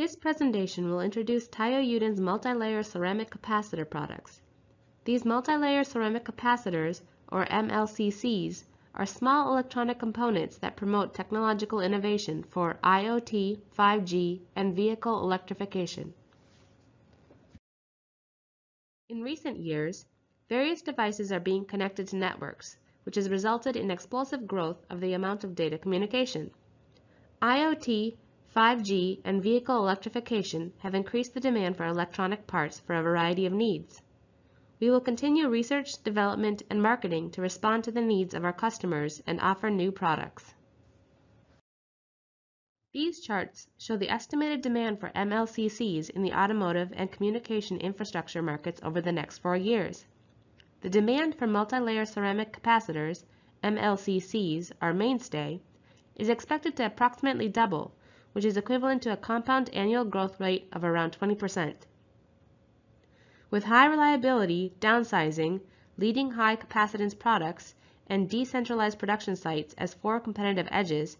This presentation will introduce Taiyo multi-layer ceramic capacitor products. These multi-layer ceramic capacitors, or MLCCs, are small electronic components that promote technological innovation for IoT, 5G, and vehicle electrification. In recent years, various devices are being connected to networks, which has resulted in explosive growth of the amount of data communication. IoT, 5G, and vehicle electrification have increased the demand for electronic parts for a variety of needs. We will continue research, development, and marketing to respond to the needs of our customers and offer new products. These charts show the estimated demand for MLCCs in the automotive and communication infrastructure markets over the next four years. The demand for multi-layer ceramic capacitors, MLCCs, our mainstay, is expected to approximately double, which is equivalent to a compound annual growth rate of around 20%. With high reliability, downsizing, leading high capacitance products, and decentralized production sites as four competitive edges,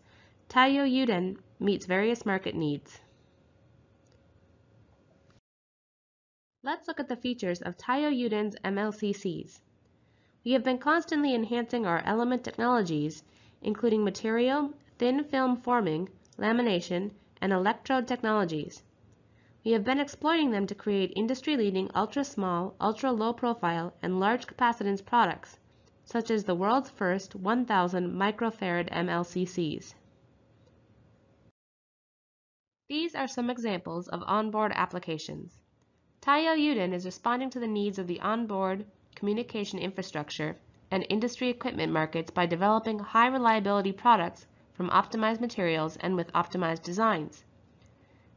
Taiyo Yuden meets various market needs. Let's look at the features of Taiyo Yuden's MLCCs. We have been constantly enhancing our element technologies, including material, thin film forming, lamination, and electrode technologies. We have been exploiting them to create industry-leading ultra-small, ultra-low profile, and large capacitance products, such as the world's first 1000 microfarad MLCCs. These are some examples of onboard applications. Taiyo Yuden is responding to the needs of the onboard communication infrastructure and industry equipment markets by developing high reliability products from optimized materials and with optimized designs.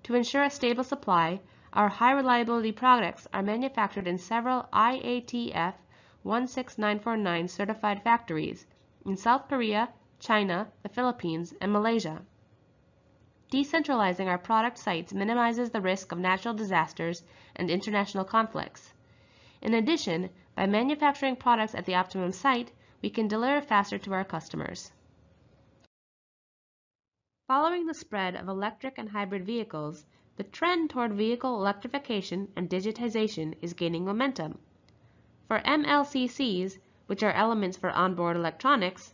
To ensure a stable supply, our high reliability products are manufactured in several IATF 16949 certified factories in South Korea, China, the Philippines, and Malaysia. Decentralizing our product sites minimizes the risk of natural disasters and international conflicts. In addition, by manufacturing products at the optimum site, we can deliver faster to our customers. Following the spread of electric and hybrid vehicles, the trend toward vehicle electrification and digitization is gaining momentum. For MLCCs, which are elements for onboard electronics,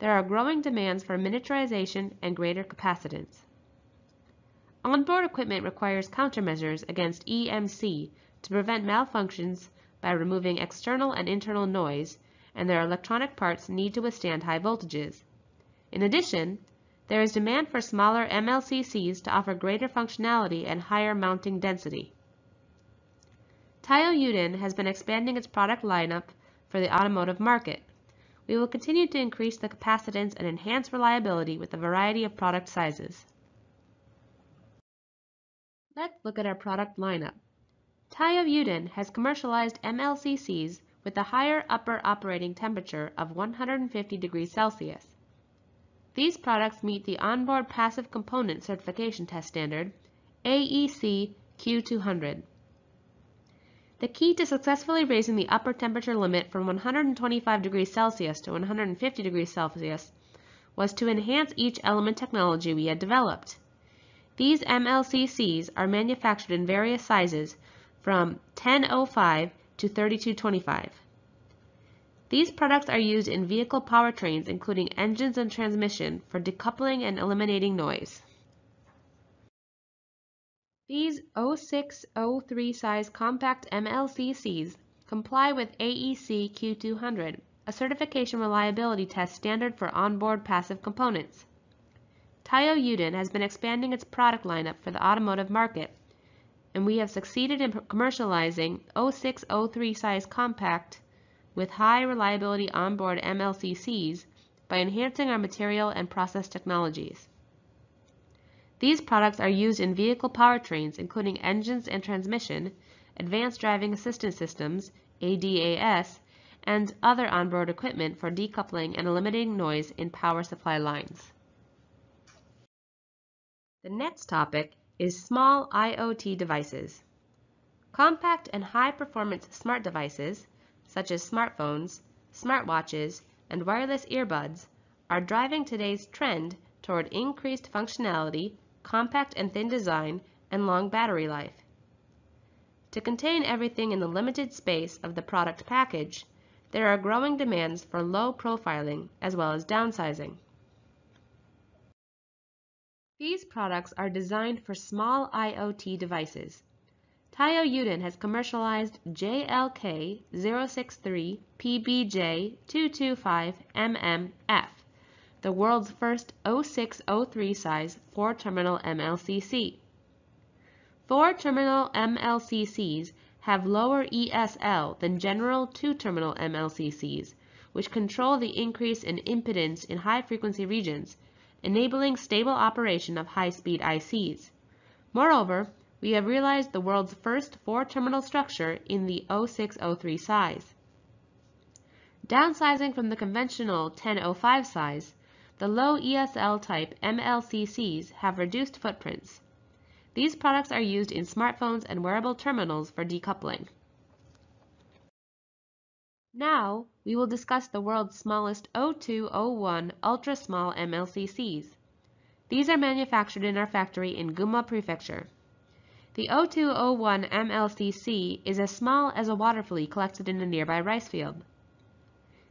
there are growing demands for miniaturization and greater capacitance. Onboard equipment requires countermeasures against EMC to prevent malfunctions by removing external and internal noise, and their electronic parts need to withstand high voltages. In addition, there is demand for smaller MLCCs to offer greater functionality and higher mounting density. Taiyo Yuden has been expanding its product lineup for the automotive market. We will continue to increase the capacitance and enhance reliability with a variety of product sizes. Let's look at our product lineup. Taiyo Yuden has commercialized MLCCs with a higher upper operating temperature of 150 degrees Celsius. These products meet the onboard passive component certification test standard AEC Q200. The key to successfully raising the upper temperature limit from 125 degrees Celsius to 150 degrees Celsius was to enhance each element technology we had developed. These MLCCs are manufactured in various sizes from 1005 to 3225. These products are used in vehicle powertrains including engines and transmission for decoupling and eliminating noise. These 0603 size compact MLCCs comply with AEC Q200, a certification reliability test standard for onboard passive components. Taiyo Yuden has been expanding its product lineup for the automotive market, and we have succeeded in commercializing 0603 size compact with high reliability onboard MLCCs by enhancing our material and process technologies. These products are used in vehicle powertrains including engines and transmission, advanced driving assistance systems, ADAS, and other onboard equipment for decoupling and eliminating noise in power supply lines. The next topic is small IoT devices. Compact and high-performance smart devices, such as smartphones, smartwatches, and wireless earbuds, are driving today's trend toward increased functionality, compact and thin design, and long battery life. To contain everything in the limited space of the product package, there are growing demands for low profiling as well as downsizing. These products are designed for small IoT devices. Taiyo Yuden has commercialized JLK063PBJ225MMF, the world's first 0603 size 4-terminal MLCC. 4-terminal MLCCs have lower ESL than general 2-terminal MLCCs, which control the increase in impedance in high-frequency regions, enabling stable operation of high-speed ICs. Moreover, we have realized the world's first 4-terminal structure in the 0603 size. Downsizing from the conventional 1005 size, the low ESL type MLCCs have reduced footprints. These products are used in smartphones and wearable terminals for decoupling. Now, we will discuss the world's smallest 0201 ultra-small MLCCs. These are manufactured in our factory in Gunma Prefecture. The 0201 MLCC is as small as a water flea collected in a nearby rice field.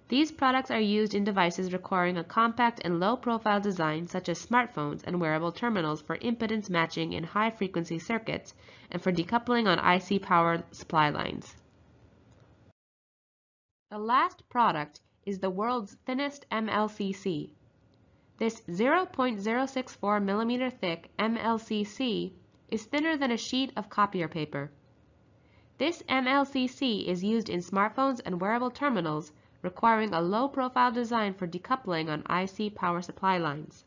These products are used in devices requiring a compact and low-profile design such as smartphones and wearable terminals for impedance matching in high-frequency circuits and for decoupling on IC power supply lines. The last product is the world's thinnest MLCC. This 0.064 mm thick MLCC is thinner than a sheet of copier paper. This MLCC is used in smartphones and wearable terminals requiring a low-profile design for decoupling on IC power supply lines.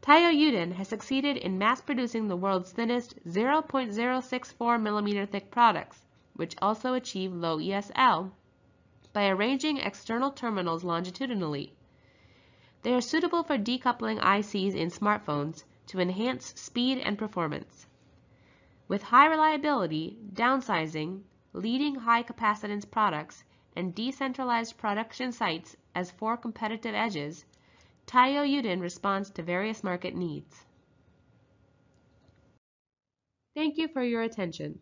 Taiyo Yuden has succeeded in mass-producing the world's thinnest 0.064 mm thick products, which also achieve low ESL, by arranging external terminals longitudinally. They are suitable for decoupling ICs in smartphones to enhance speed and performance. With high reliability, downsizing, leading high capacitance products, and decentralized production sites as four competitive edges, Taiyo Yuden responds to various market needs. Thank you for your attention.